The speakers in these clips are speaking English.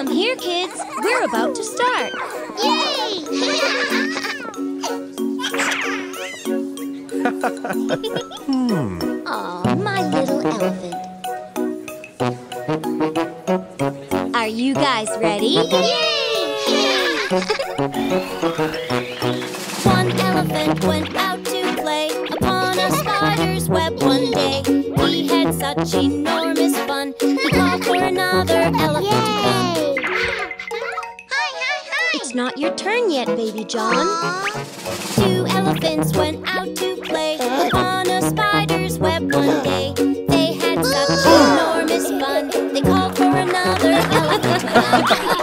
Come here, kids. We're about to start. Yay! hmm. Aw, my little elephant. Are you guys ready? Yay! One elephant went out to play upon a spider's web one day. He had such enormous fun, he called for another elephant. yet, Baby John. Two elephants went out to play on a spider's web one day. They had such enormous fun, they called for another elephant.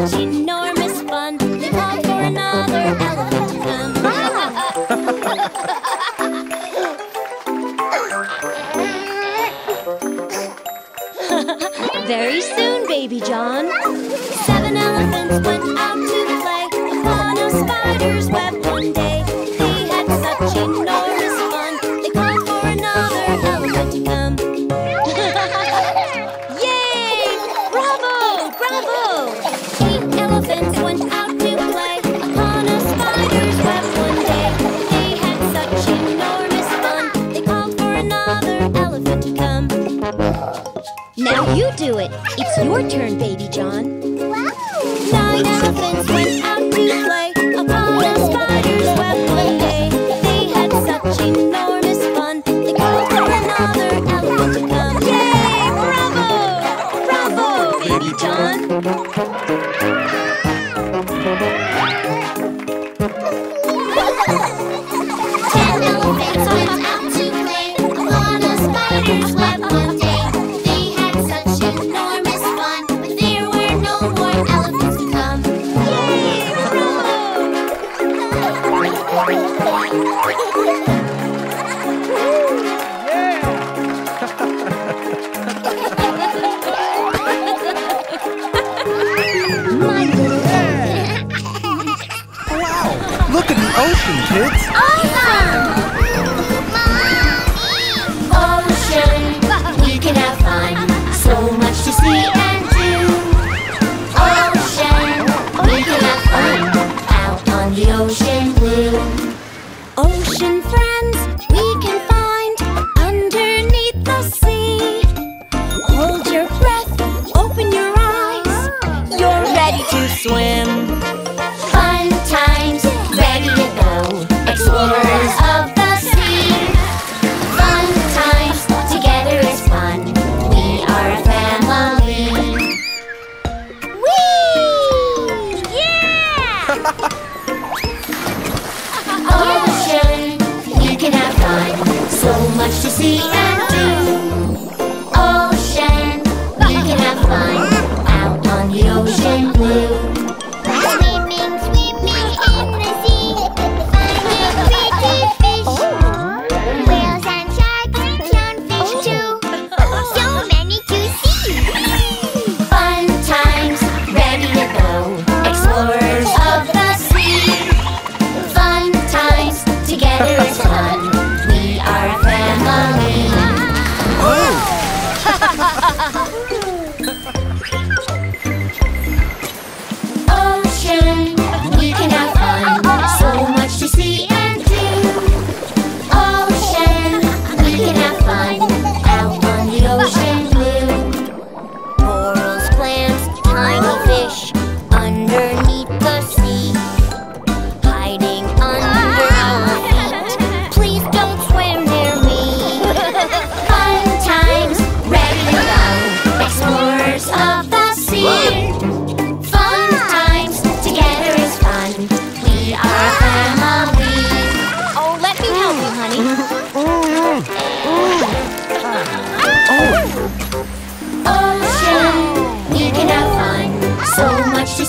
Enormous fun. They called for another elephant to come. Very soon, Baby John. Seven elephants went out.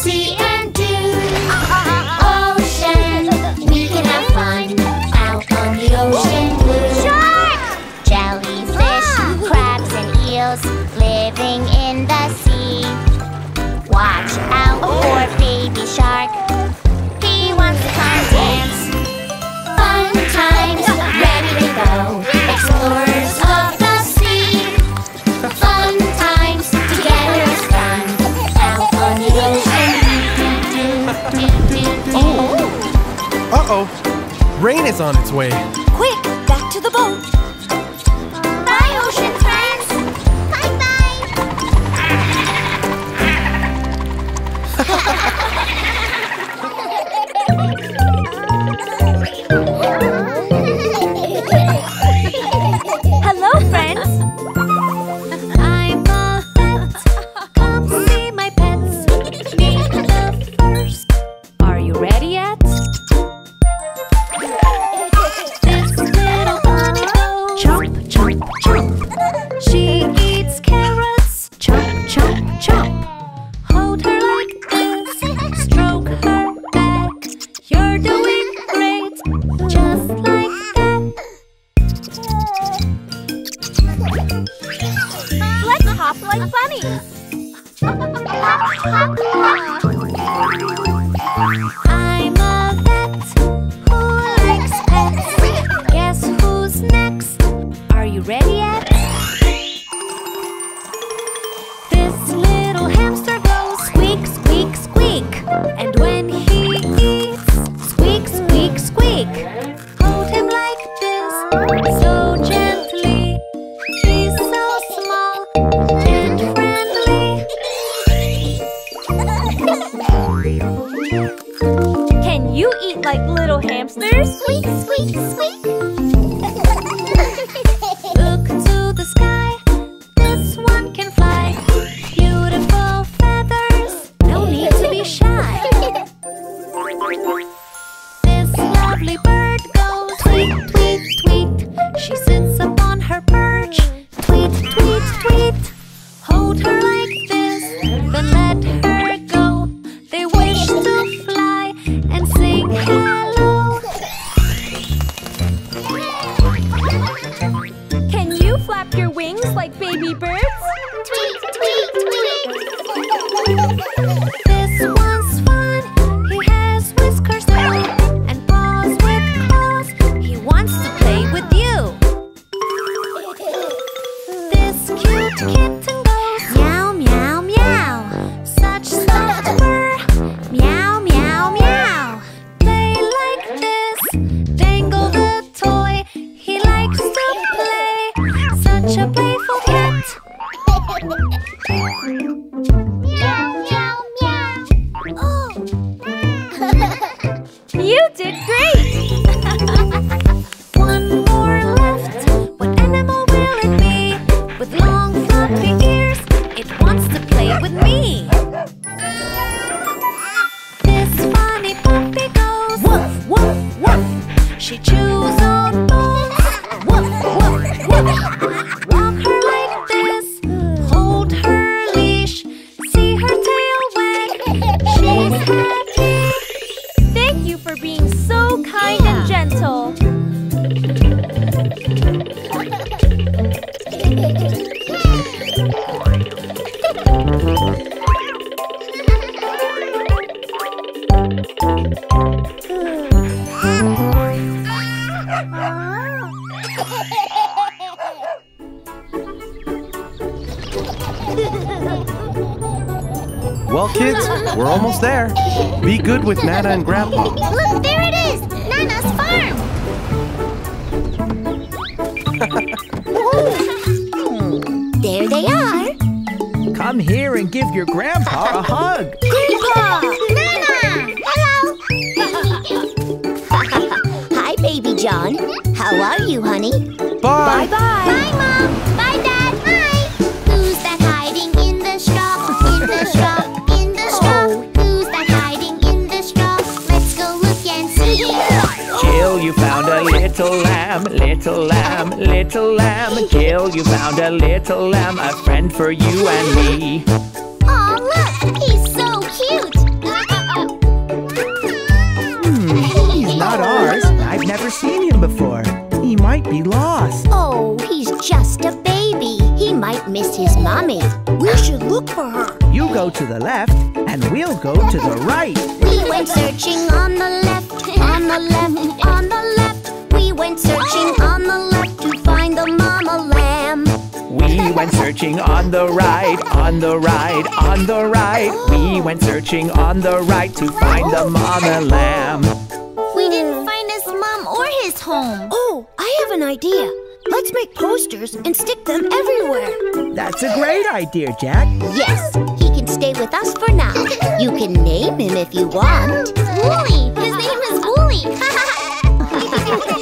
CCA. on its way. Quick, back to the boat. almost there. Be good with Nana and Grandpa. Look, there it is! Nana's farm! there they are. Come here and give your grandpa a hug. for you and me. searching on the right to find the mom and lamb. We didn't find his mom or his home. Oh, I have an idea. Let's make posters and stick them everywhere. That's a great idea, Jack. Yes, he can stay with us for now. You can name him if you want. Wooly! His name is Wooly!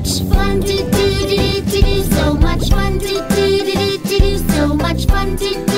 much fun to do, do, do, do, so much fun to do, do, do, do, so much fun to do.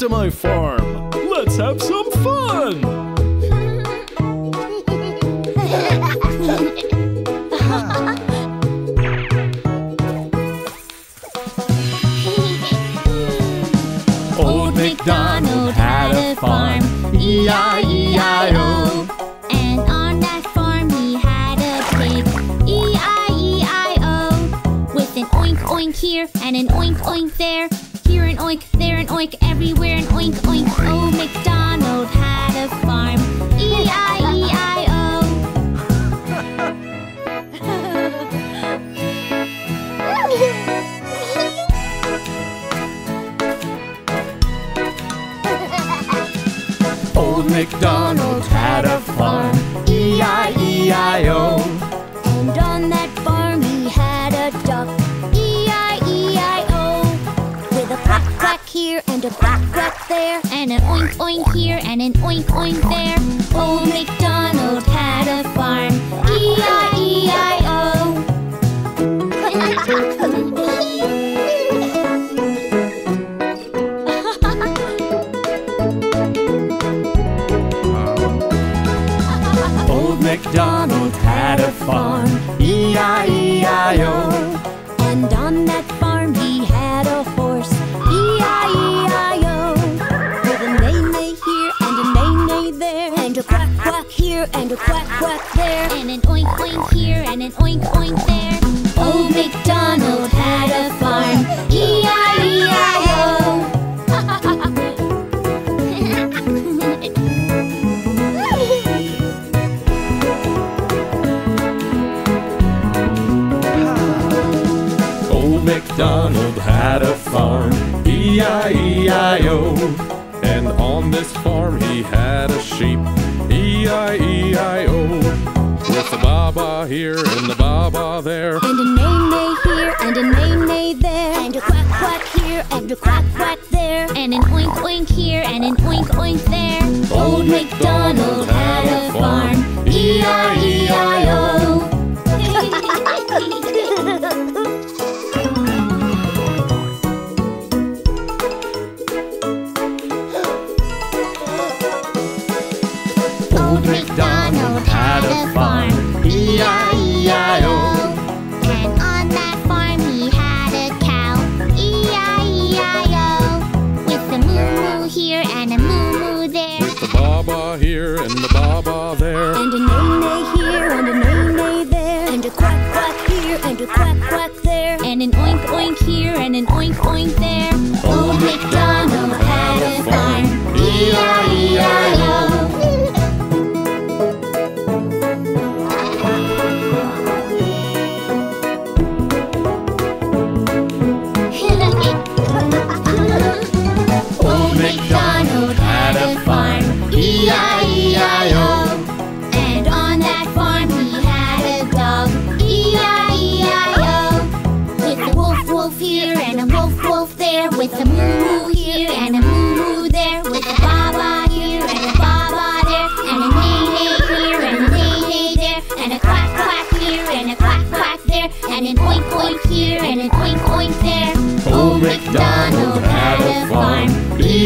to my farm. Let's have some fun. Old MacDonald had a farm. E-I-E. MacDonald had a farm, E-I-E-I-O. And on this farm he had a sheep, E-I-E-I-O. With a baba here and a baba there. And a neigh-neigh here and a neigh-neigh there. And a quack-quack here and a quack-quack there. And an oink-oink here and an oink-oink there. Old MacDonald had a farm, E-I-E-I-O.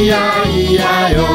いやいやよ。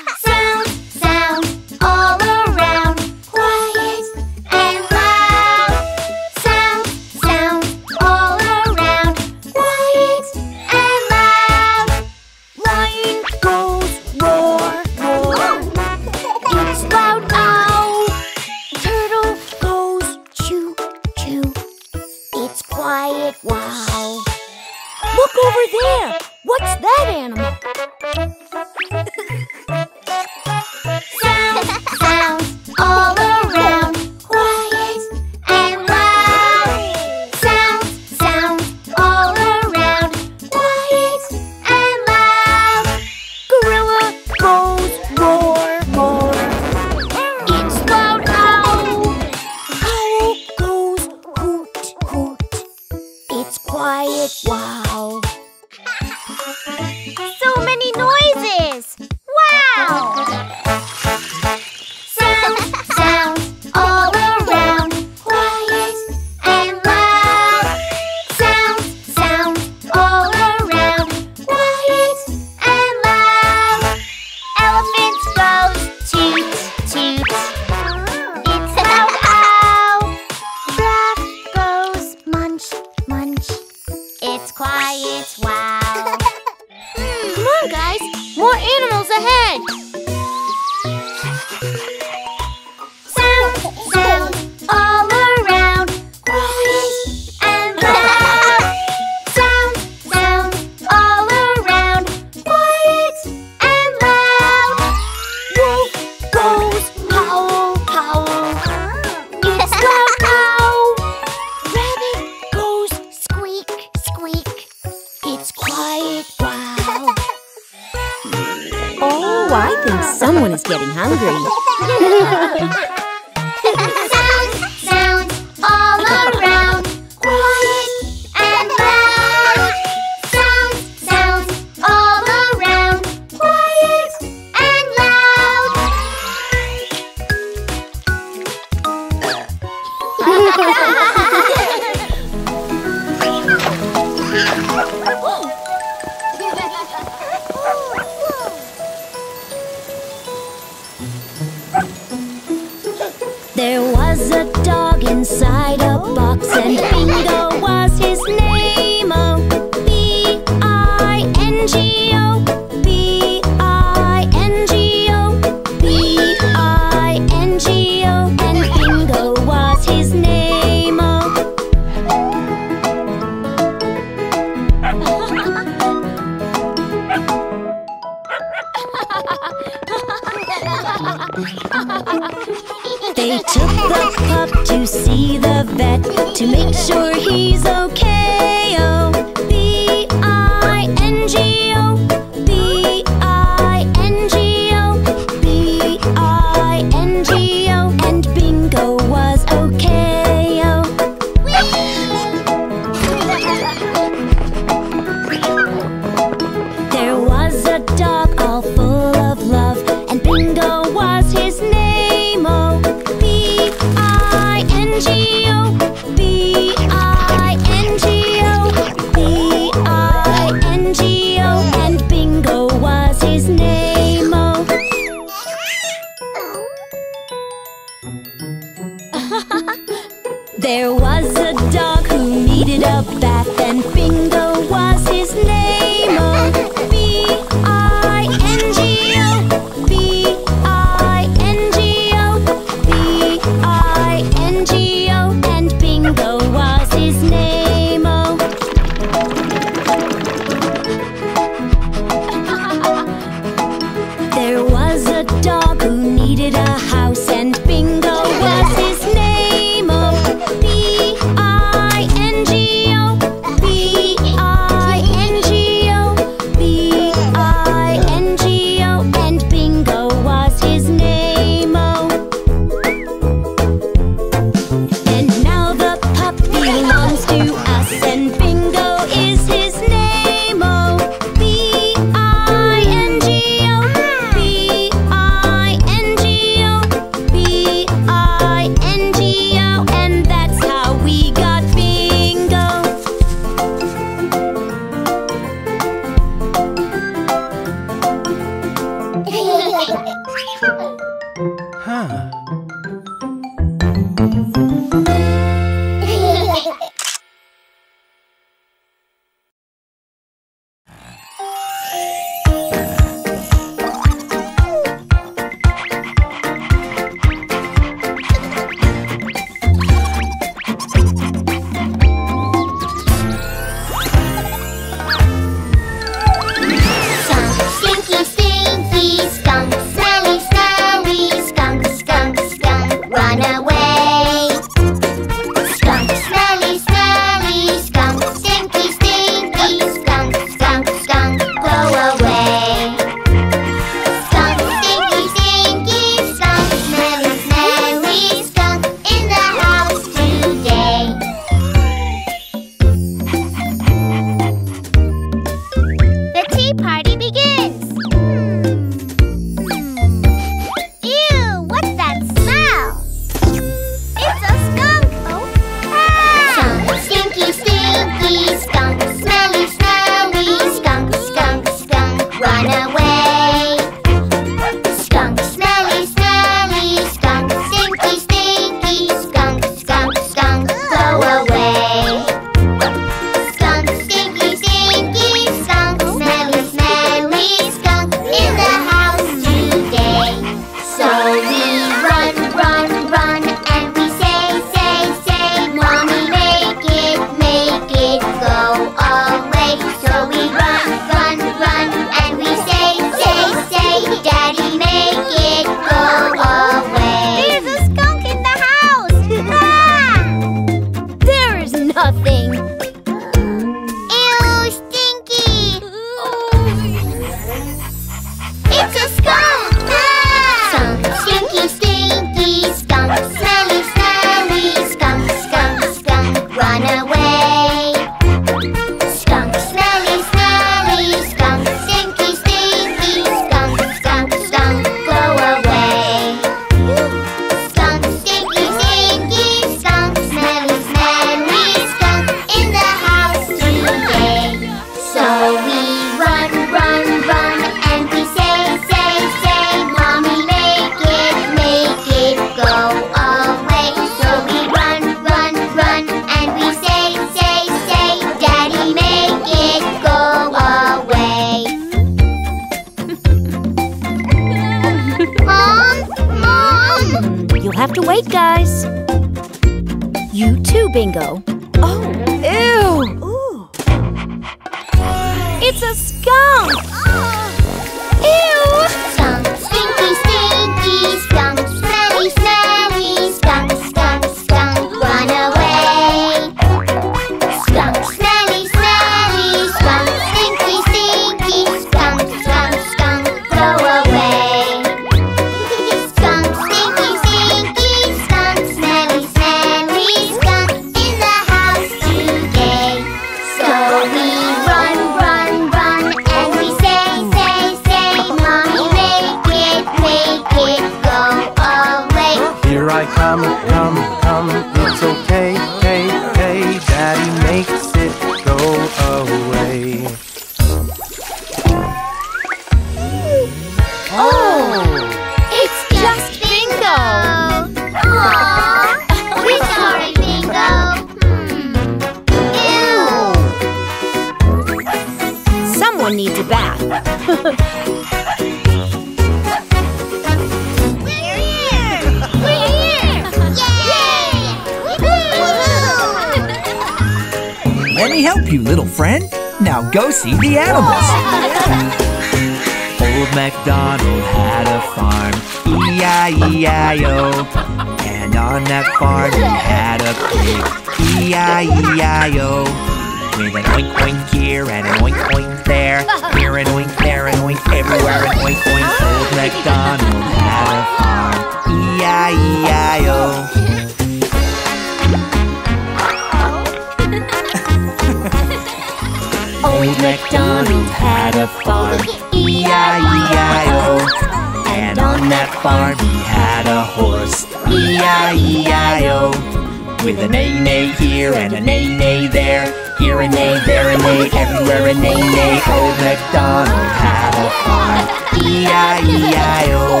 With a neigh-neigh here and a neigh-neigh there, here oh, a neigh, there a neigh, everywhere a neigh-neigh. Old MacDonald had a farm, E E-I-E-I-O.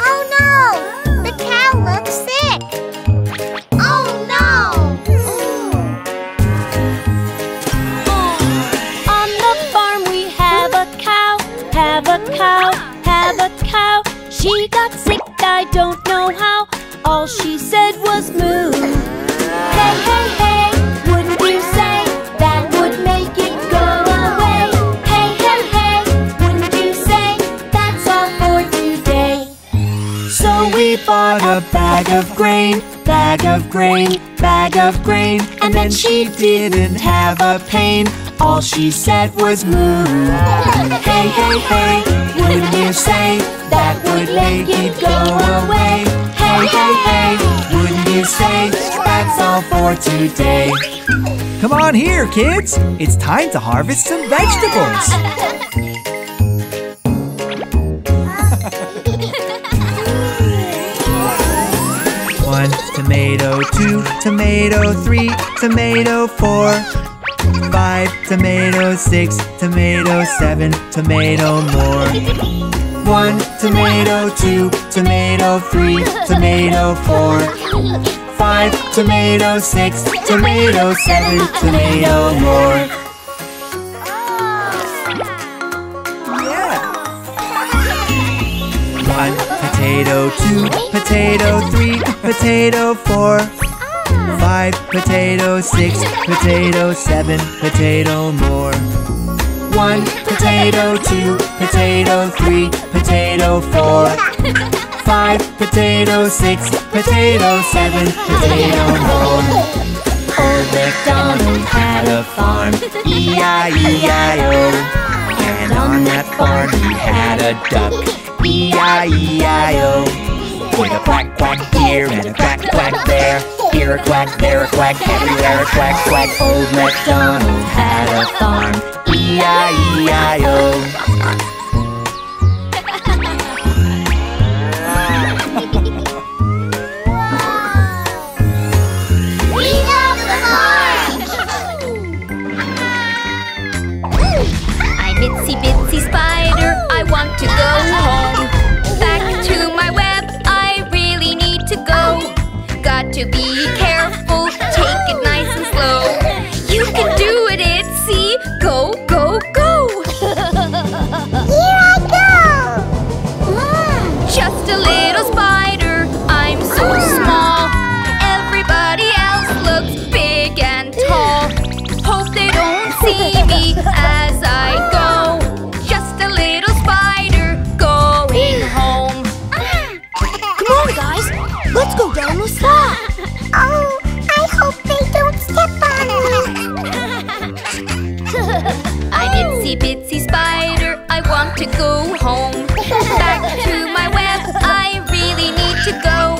oh no! The cow looks sick! Oh no! On the farm we have a cow, have a cow, have a cow. She got sick, I don't know how. A bag of grain, bag of grain, bag of grain, and then she didn't have a pain. All she said was moo. Hey, hey, hey, wouldn't you say that would make it go away? Hey, hey, hey, that's all for today? Come on here, kids. It's time to harvest some vegetables. One tomato, two tomato, three tomato, four, five tomato, six tomato, seven tomato more. One tomato, two tomato, three tomato, four, five tomato, six tomato, seven tomato more. One potato, two potato, three potato, four, five potato, six potato, seven potato more. One potato, two potato, three potato, four, five potato, six potato, seven potato more. Old MacDonald had a farm, E E-I-E-I-O. And on that farm he had a duck, E E-I-E-I-O. With a quack quack here and a quack quack there, here a quack, there a quack, everywhere a quack quack. Old MacDonald had a farm, E E-I-E-I-O. To go home. to go home. Back to my web, I really need to go.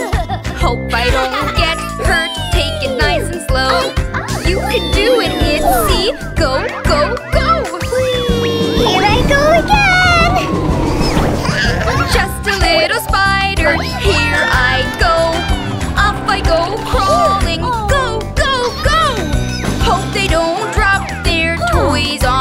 Hope I don't get hurt, take it nice and slow. You can do it, Itzy, go, go, go. Here I go again! Just a little spider, here I go. Off I go crawling, go, go, go. Hope they don't drop their toys on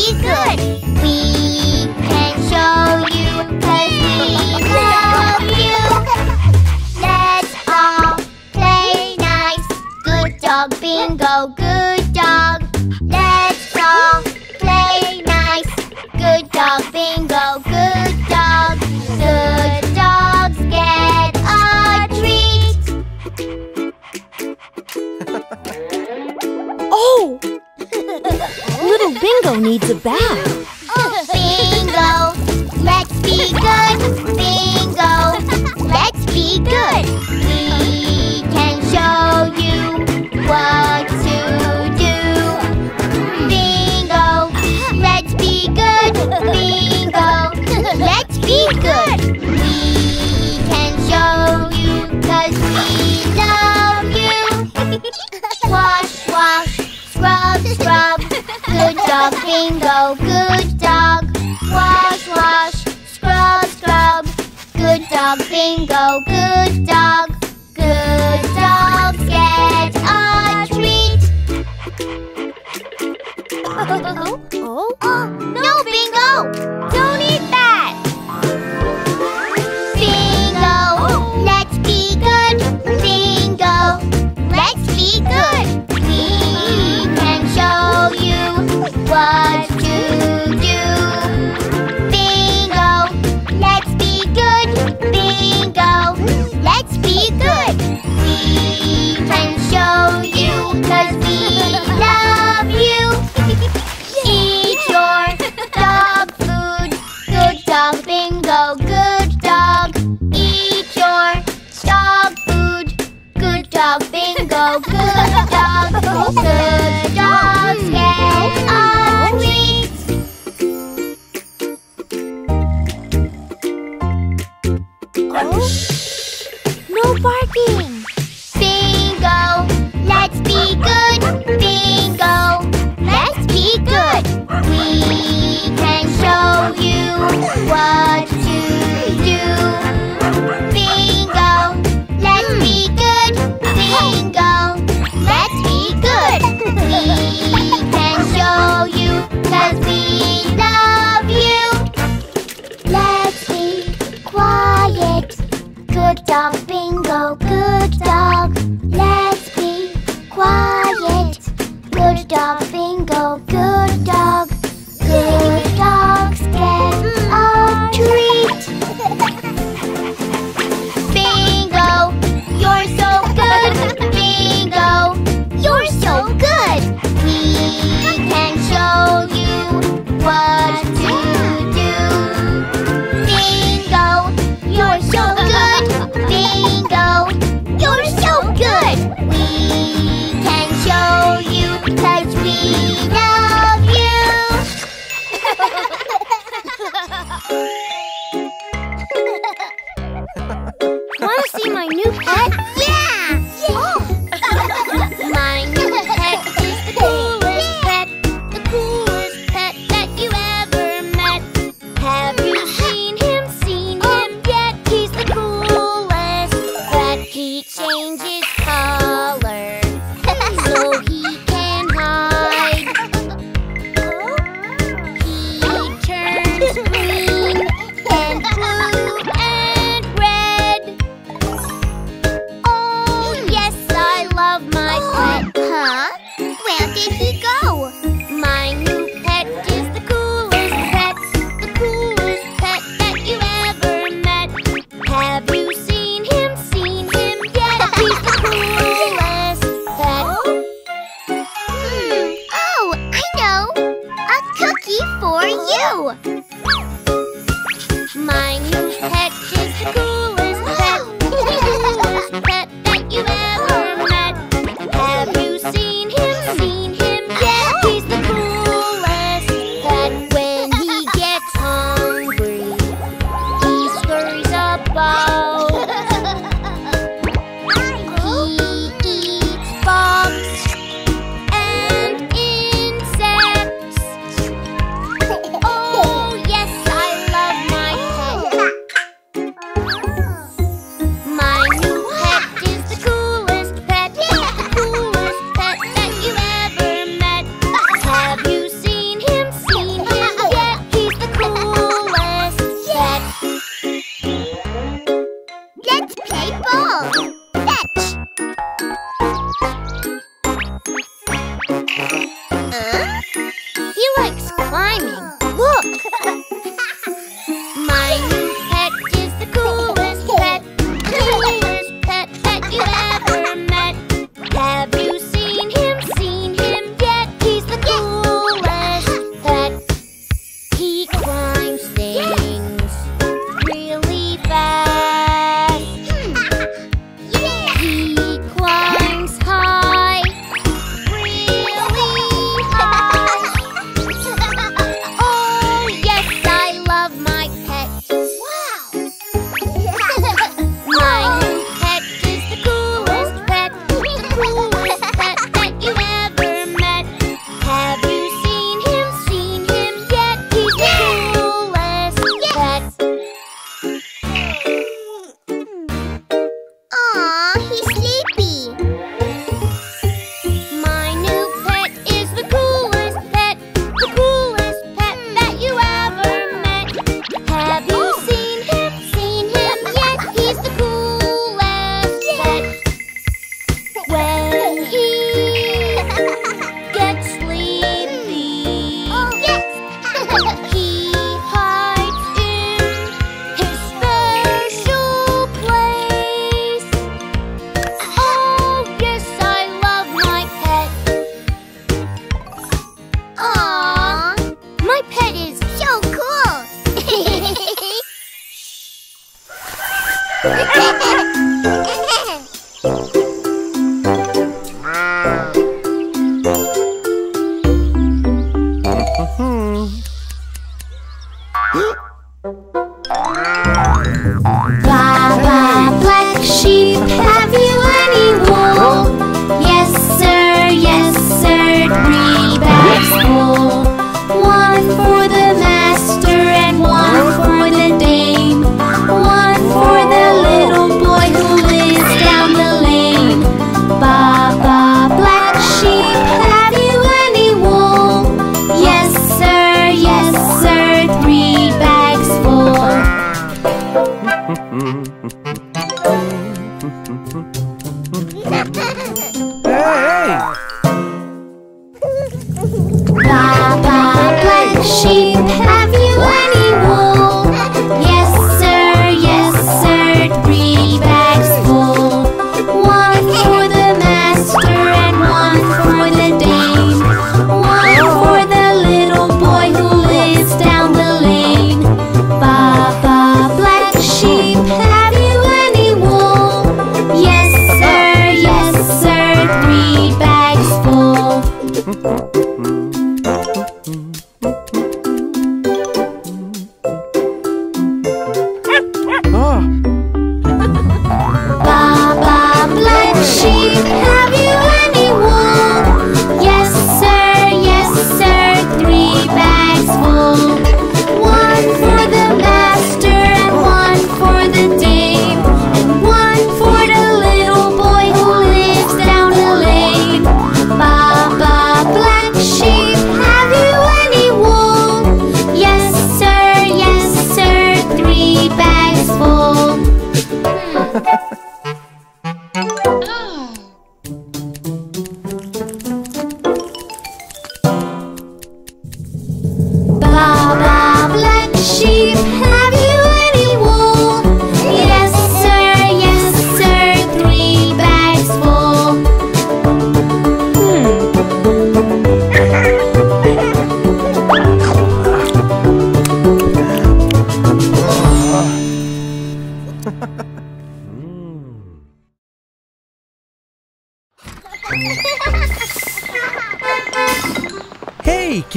be good. We can show you cause we love you. Let's all play nice. Good dog bingo. needs a bath. Oh, bingo! Let's be good! Bingo! Let's be good! Bingo! bingo, good dog. Wash, wash, scrub, scrub. Good dog, bingo, good dog.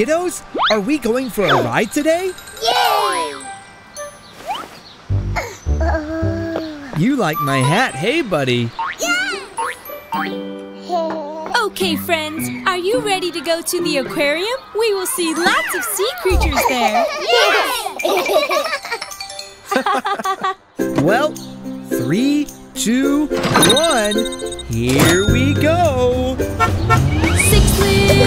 Kiddos, are we going for a ride today? Yay! Yeah. You like my hat, hey buddy? Yeah. Okay friends, are you ready to go to the aquarium? We will see lots of sea creatures there. Yes! well, three, two, one, here we go! Six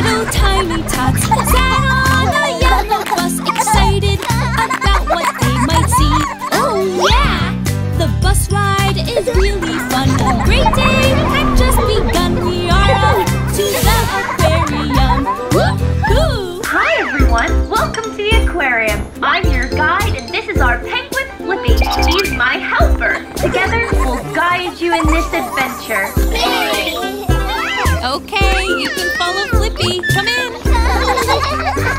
little tiny tots sat on a yellow bus, excited about what they might see. Oh yeah! The bus ride is really fun. A great day had just begun. We are off to the aquarium. Woohoo! Hi everyone, welcome to the aquarium. I'm your guide, and this is our penguin Flippy. He's my helper. Together, we'll guide you in this adventure. Yay! Okay, you can follow Flippy. Come in.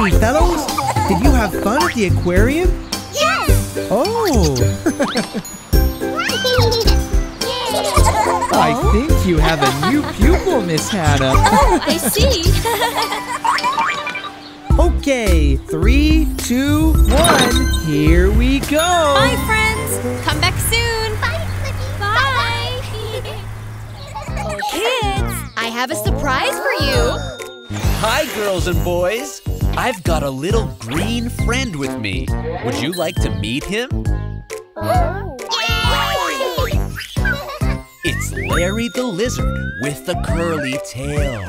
Hey, fellows! Did you have fun at the aquarium? Yes. Oh, I think you have a new pupil, Miss Hannah. Oh, I see. Okay, three, two, one, here we go! Bye, friends. Come back soon. Bye, Flippy. Bye. Oh, kids, I have a surprise for you. Hi, girls and boys. I've got a little green friend with me. Would you like to meet him? It's Larry the lizard with a curly tail.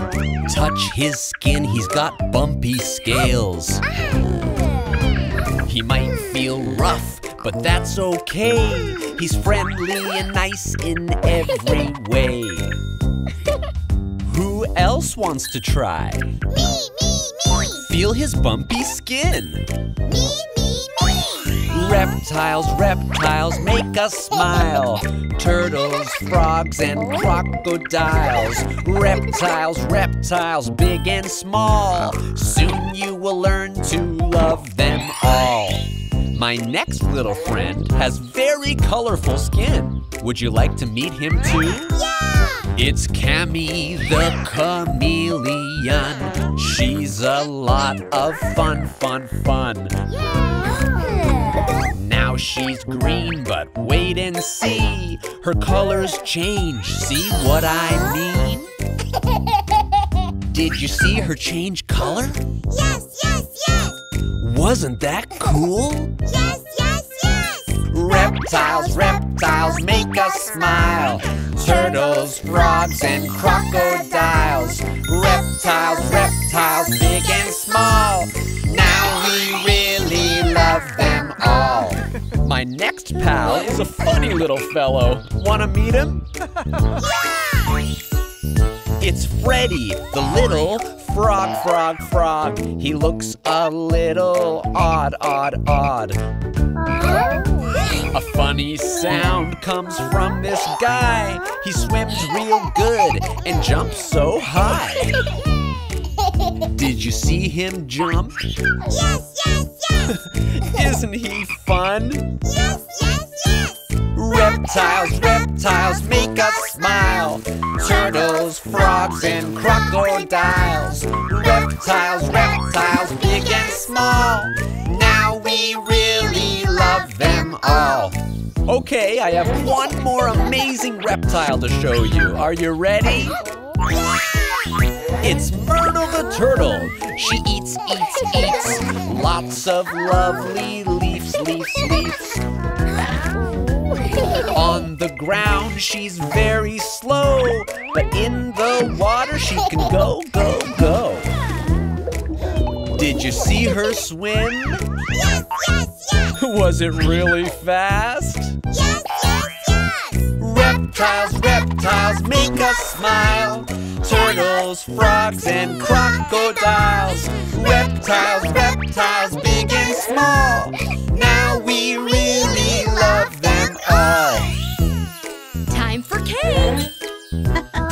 Touch his skin, he's got bumpy scales. He might feel rough, but that's okay. He's friendly and nice in every way. Who else wants to try? Me, me, me. Feel his bumpy skin. Me, me, me. Reptiles, reptiles make us smile. Turtles, frogs, and crocodiles. Reptiles, reptiles, big and small. Soon you will learn to love them all. My next little friend has very colorful skin. Would you like to meet him too? Yeah. It's Cammy the chameleon. She's a lot of fun, fun, fun. Now she's green, but wait and see. Her colors change. See what I mean? Did you see her change color? Yes, yes, yes. Wasn't that cool? Yes, yes, yes. Reptiles, reptiles make us smile. Turtles, frogs, and crocodiles. Reptiles, reptiles, big and small. Now we really love them all. My next pal is a funny little fellow. Wanna meet him? It's Freddy, the little frog, frog, frog. He looks a little odd, odd, odd. A funny sound comes from this guy. He swims real good and jumps so high. Did you see him jump? Yes, yes, yes! Isn't he fun? Yes, yes, yes! Reptiles, reptiles make us smile. Turtles, frogs, and crocodiles. Reptiles, reptiles, big and small. Now we really love them all. Okay, I have one more amazing reptile to show you. Are you ready? It's Myrtle the turtle. She eats, eats, eats. Lots of lovely leaves, leaves, leaves. On the ground, she's very slow, but in the water, she can go, go, go. Did you see her swim? Yes, yes, yes! Was it really fast? Yes, yes, yes! Reptiles, reptiles make us smile. Turtles, frogs, and crocodiles. Reptiles, reptiles, big and small. 来了哈